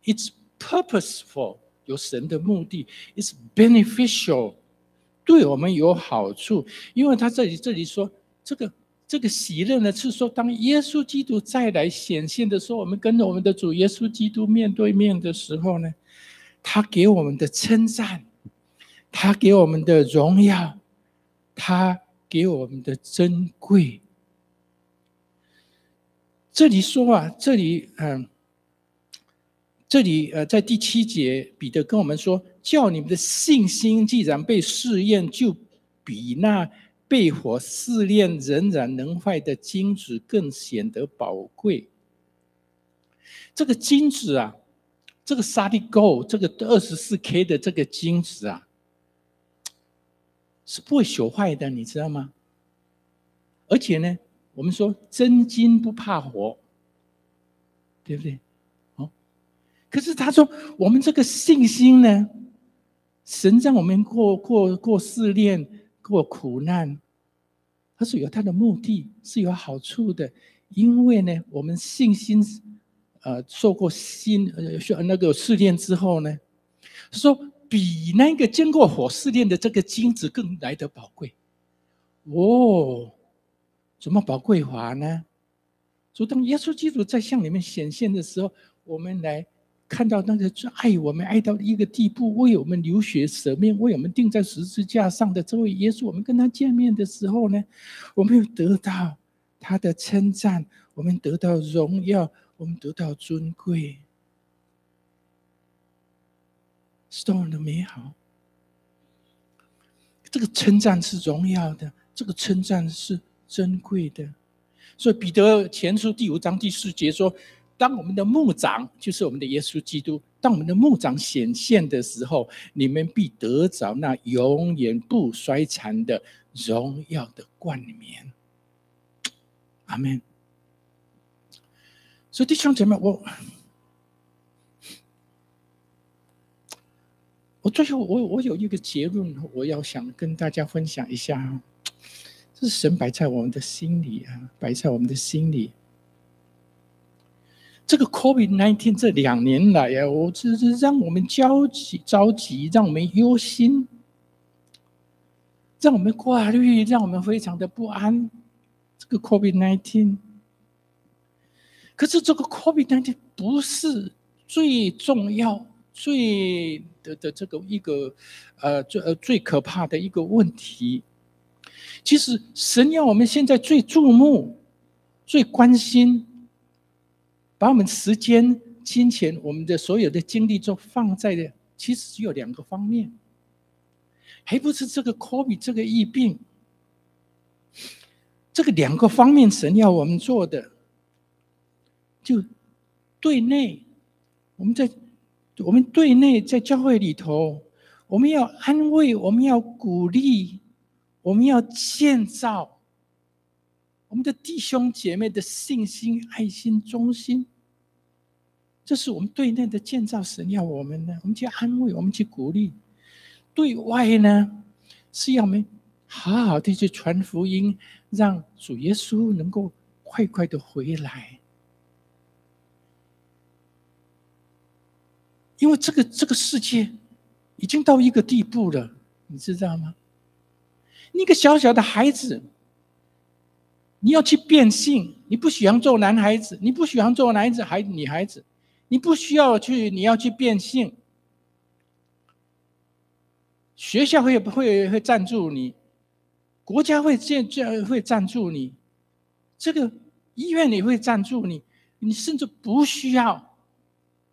It's purposeful，有神的目的。It's beneficial，对我们有好处。因为他这里这里说，这个这个喜乐呢，是说当耶稣基督再来显现的时候，我们跟着我们的主耶稣基督面对面的时候呢，他给我们的称赞，他给我们的荣耀。他给我们的珍贵。这里说啊，这里嗯，这里呃，在第七节，彼得跟我们说：叫你们的信心既然被试验，就比那被火试炼仍然能坏的金子更显得宝贵。这个金子啊，这个沙利 Gold，这个二十四 K 的这个金子啊。是不会朽坏的，你知道吗？而且呢，我们说真金不怕火，对不对？哦，可是他说我们这个信心呢，神让我们过过过试炼、过苦难，他是有他的目的，是有好处的。因为呢，我们信心呃受过心呃那个试炼之后呢，说。比那个经过火试炼的这个金子更来得宝贵，哦，怎么宝贵法呢？就当耶稣基督在向你们显现的时候，我们来看到那个最爱我们爱到一个地步，为我们流血舍命，为我们钉在十字架上的这位耶稣，我们跟他见面的时候呢，我们又得到他的称赞，我们得到荣耀，我们得到尊贵。是多么的美好！这个称赞是荣耀的，这个称赞是珍贵的。所以彼得前书第五章第四节说：“当我们的牧长，就是我们的耶稣基督，当我们的牧长显现的时候，你们必得着那永远不衰残的荣耀的冠冕。”阿门。所以弟兄姐妹，我。我最后，我我有一个结论，我要想跟大家分享一下。这是神摆在我们的心里啊，摆在我们的心里。这个 COVID nineteen 这两年来呀，我这是让我们焦急、着急，让我们忧心，让我们挂虑，让我们非常的不安。这个 COVID nineteen，可是这个 COVID nineteen 不是最重要。最的的这个一个呃最呃最可怕的一个问题，其实神要我们现在最注目、最关心，把我们时间、金钱、我们的所有的精力都放在的，其实只有两个方面，还不是这个 COVID 这个疫病，这个两个方面神要我们做的，就对内我们在。我们对内在教会里头，我们要安慰，我们要鼓励，我们要建造我们的弟兄姐妹的信心、爱心、忠心。这是我们对内的建造。神要我们呢，我们去安慰，我们去鼓励；对外呢，是要我们好好的去传福音，让主耶稣能够快快的回来。因为这个这个世界已经到一个地步了，你知道吗？一个小小的孩子，你要去变性，你不喜欢做男孩子，你不喜欢做男孩子还女孩子，你不需要去，你要去变性。学校会会会赞助你，国家会建建会赞助你，这个医院也会赞助你，你甚至不需要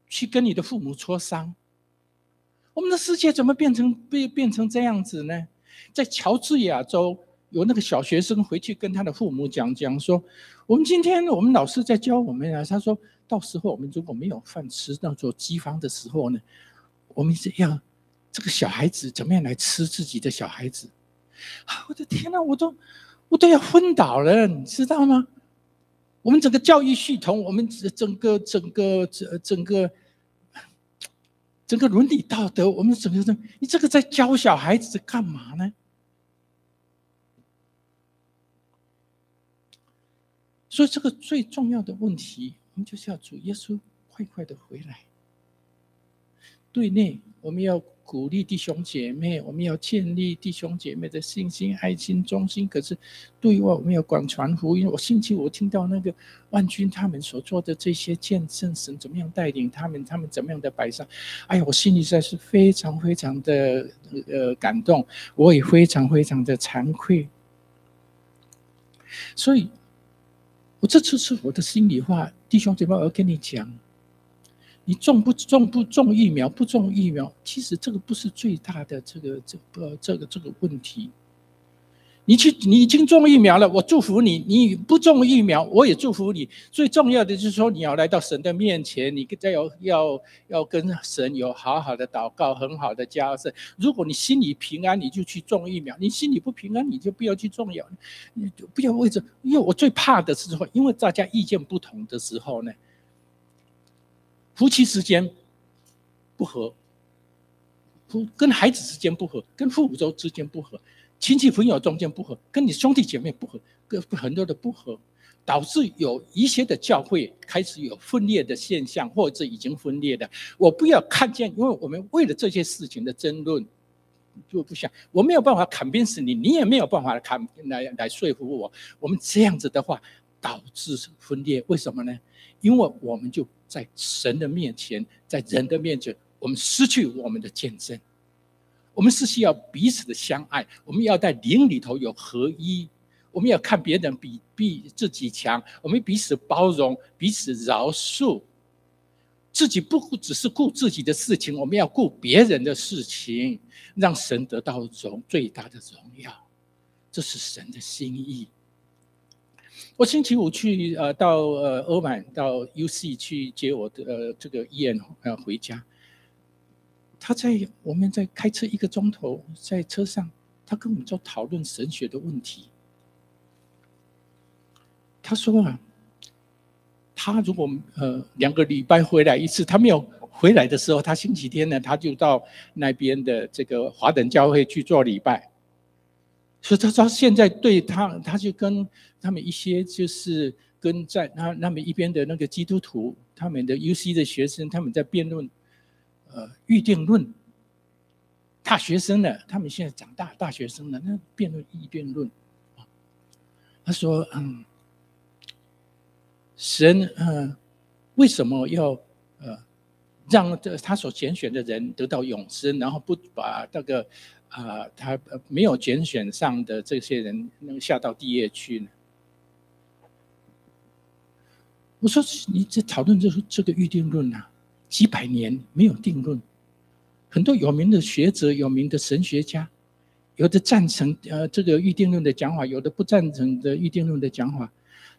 去跟你的父母磋商。我们的世界怎么变成变变成这样子呢？在乔治亚州，有那个小学生回去跟他的父母讲讲说：“我们今天我们老师在教我们啊，他说到时候我们如果没有饭吃，那做饥荒的时候呢，我们是要。”这个小孩子怎么样来吃自己的小孩子？啊，我的天哪，我都我都要昏倒了，你知道吗？我们整个教育系统，我们整个整个整整个整个伦理道德，我们整个这，你这个在教小孩子干嘛呢？所以，这个最重要的问题，我们就是要主耶稣快快的回来。对内，我们要。鼓励弟兄姐妹，我们要建立弟兄姐妹的信心、爱心、忠心。可是，对外我们要广传福音。我星期五听到那个万军他们所做的这些见证，神怎么样带领他们，他们怎么样的摆上，哎呀，我心里实在是非常非常的呃感动，我也非常非常的惭愧。所以，我这次是我的心里话，弟兄姐妹，我要跟你讲。你种不种不种疫苗，不种疫苗，其实这个不是最大的这个这个这个这个问题。你去，你已经种疫苗了，我祝福你；你不种疫苗，我也祝福你。最重要的就是说，你要来到神的面前，你再要要要跟神有好好的祷告，很好的交涉。如果你心里平安，你就去种疫苗；你心里不平安，你就不要去种药。你就不要为这，因为我最怕的是说，因为大家意见不同的时候呢。夫妻之间不和，夫跟孩子之间不和，跟父母周之间不和，亲戚朋友中间不和，跟你兄弟姐妹不和，跟很多的不和，导致有一些的教会开始有分裂的现象，或者已经分裂的。我不要看见，因为我们为了这些事情的争论，就不想我没有办法砍边死你，你也没有办法砍来来说服我。我们这样子的话，导致分裂，为什么呢？因为我们就。在神的面前，在人的面前，我们失去我们的见证。我们是需要彼此的相爱，我们要在灵里头有合一。我们要看别人比比自己强，我们彼此包容，彼此饶恕。自己不只是顾自己的事情，我们要顾别人的事情，让神得到荣最大的荣耀。这是神的心意。我星期五去呃到呃欧曼到 U C 去接我的呃这个伊恩呃回家，他在我们在开车一个钟头在车上，他跟我们在讨论神学的问题。他说啊，他如果呃两个礼拜回来一次，他没有回来的时候，他星期天呢他就到那边的这个华等教会去做礼拜。所以他说现在对他，他就跟他们一些就是跟在他那们一边的那个基督徒，他们的 U C 的学生，他们在辩论，呃，预定论。大学生呢，他们现在长大，大学生了，那辩论预定论。他说：“嗯，神，嗯，为什么要呃让这他所拣选的人得到永生，然后不把那个？”啊，他没有拣选上的这些人能下到地狱去呢？我说你这讨论这这个预定论啊，几百年没有定论，很多有名的学者、有名的神学家，有的赞成呃这个预定论的讲法，有的不赞成的预定论的讲法。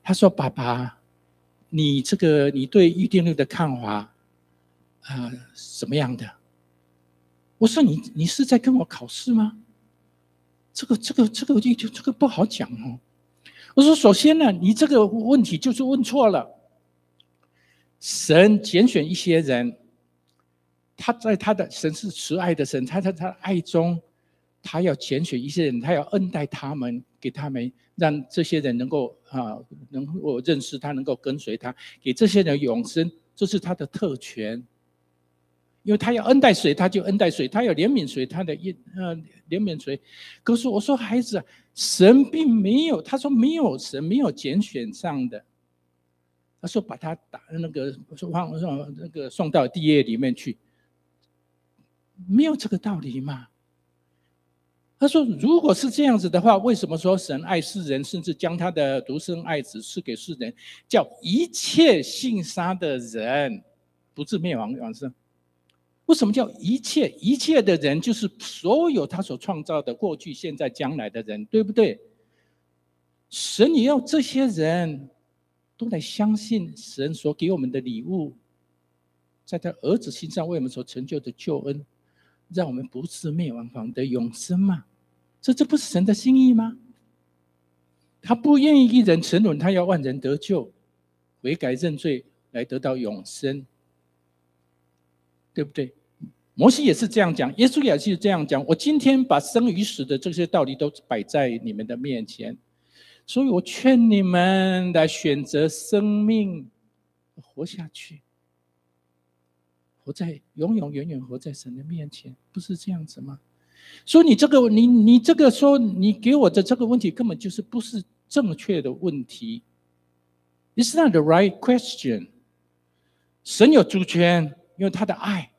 他说：“爸爸，你这个你对预定论的看法啊，什么样的？”我说你你是在跟我考试吗？这个这个这个就就这个不好讲哦。我说首先呢，你这个问题就是问错了。神拣选一些人，他在他的神是慈爱的神，他在他的爱中，他要拣选一些人，他要恩待他们，给他们让这些人能够啊能够认识他，能够跟随他，给这些人永生，这是他的特权。因为他要恩待谁，他就恩待谁；他要怜悯谁，他的一呃怜悯谁。可是我说孩子，神并没有，他说没有神没有拣选上的。他说把他打那个我说放送那个送到地狱里面去，没有这个道理嘛？他说如果是这样子的话，为什么说神爱世人，甚至将他的独生爱子赐给世人，叫一切信杀的人不至灭亡永生？为什么叫一切一切的人，就是所有他所创造的过去、现在、将来的人，对不对？神也要这些人都来相信神所给我们的礼物，在他儿子心上为我们所成就的救恩，让我们不是灭亡，反得永生嘛？这这不是神的心意吗？他不愿意一人沉沦，他要万人得救，悔改认罪，来得到永生，对不对？摩西也是这样讲，耶稣也是这样讲。我今天把生与死的这些道理都摆在你们的面前，所以我劝你们来选择生命，活下去，活在永永远远活在神的面前，不是这样子吗？所以你这个，你你这个说，你给我的这个问题根本就是不是正确的问题。It's not the right question。神有主权，因为他的爱。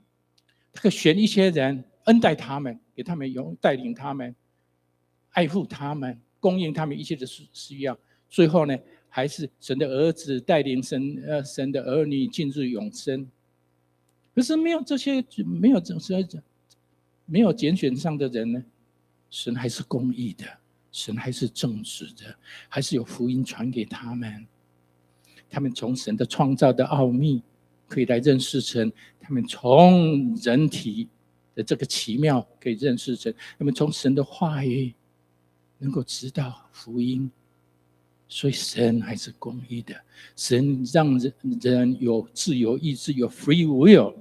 他可选一些人恩待他们，给他们用带领他们，爱护他们，供应他们一切的需需要。最后呢，还是神的儿子带领神呃神的儿女进入永生。可是没有这些，没有这些，没有拣选上的人呢，神还是公义的，神还是正直的，还是有福音传给他们。他们从神的创造的奥秘。可以来认识成，他们从人体的这个奇妙可以认识成，他们从神的话语能够知道福音，所以神还是公义的。神让人人有自由意志，有 free will。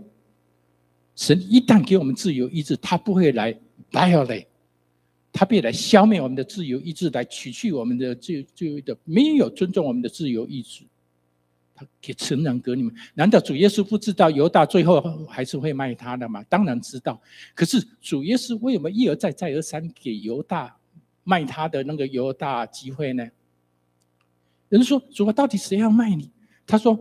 神一旦给我们自由意志，他不会来 violate，他不会来消灭我们的自由意志，来取去我们的自由自由的，没有尊重我们的自由意志。给承认给你们？难道主耶稣不知道犹大最后还是会卖他的吗？当然知道。可是主耶稣为什么一而再、再而三给犹大卖他的那个犹大机会呢？人说：“主啊，到底谁要卖你？”他说：“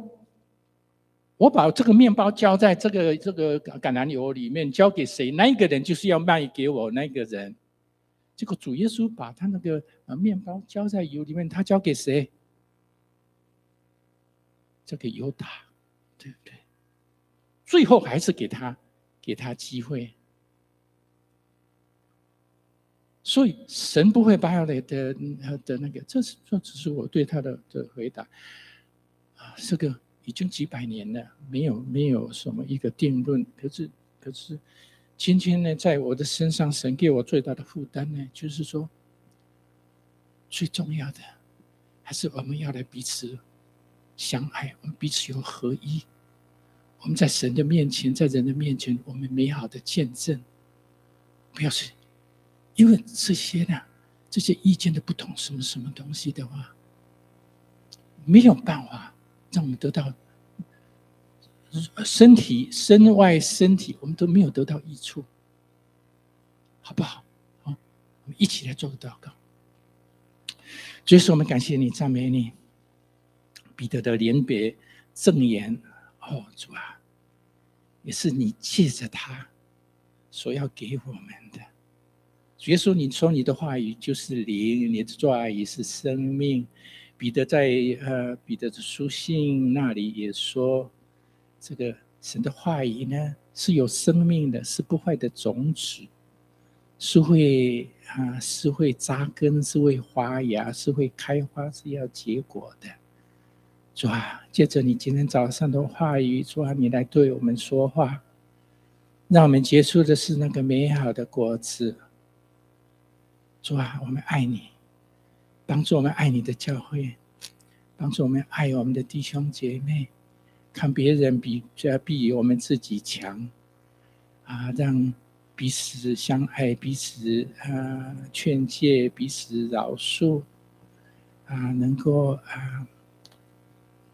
我把这个面包浇在这个这个橄榄油里面，交给谁？那一个人就是要卖给我那个人。”结果主耶稣把他那个呃面包浇在油里面，他交给谁？这个犹大，对不对？最后还是给他，给他机会。所以神不会把他的的的那个，这是这只是我对他的的回答。啊，这个已经几百年了，没有没有什么一个定论。可是可是，今天呢，在我的身上，神给我最大的负担呢，就是说，最重要的还是我们要来彼此。相爱，我们彼此有合一。我们在神的面前，在人的面前，我们美好的见证。不要是，因为这些呢，这些意见的不同，什么什么东西的话，没有办法让我们得到身体、身外、身体，我们都没有得到益处，好不好？好，我们一起来做个祷告。所以说，我们感谢你，赞美你。彼得的连别赠言，哦，主啊，也是你借着他所要给我们的。耶稣，你说你的话语就是灵，你的话语是生命。彼得在呃彼得的书信那里也说，这个神的话语呢是有生命的，是不坏的种子，是会啊是会扎根，是会发芽，是会开花，是要结果的。主啊，借着你今天早上的话语，主啊，你来对我们说话，让我们结束的是那个美好的果子。主啊，我们爱你，帮助我们爱你的教会，帮助我们爱我们的弟兄姐妹，看别人比要比我们自己强，啊，让彼此相爱，彼此啊劝诫，彼此饶恕，啊，能够啊。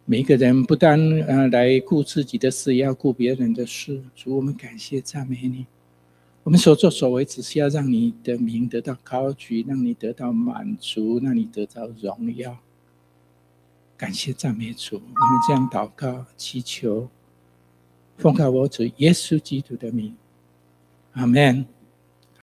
每一个人不单呃来顾自己的事，也要顾别人的事。主，我们感谢赞美你。我们所作所为，只是要让你的名得到高举，让你得到满足，让你得到荣耀。感谢赞美主，我们这样祷告祈求，奉靠我主耶稣基督的名，阿门。